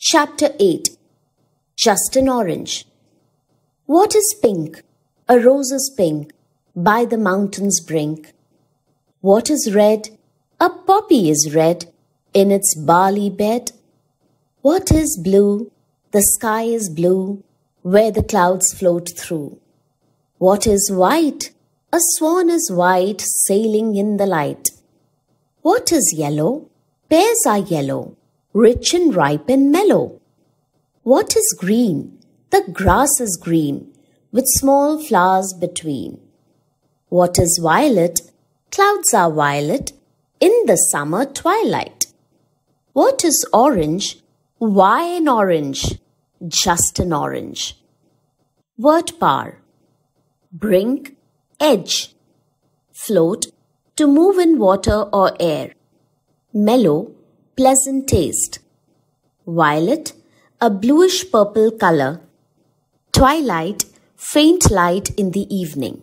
Chapter 8 Just an Orange What is pink? A rose is pink by the mountain's brink. What is red? A poppy is red in its barley bed. What is blue? The sky is blue where the clouds float through. What is white? A swan is white sailing in the light. What is yellow? Pears are yellow rich and ripe and mellow. What is green? The grass is green, with small flowers between. What is violet? Clouds are violet in the summer twilight. What is orange? Why an orange? Just an orange. Word power. Brink, edge. Float, to move in water or air. Mellow, pleasant taste. Violet, a bluish purple color. Twilight, faint light in the evening.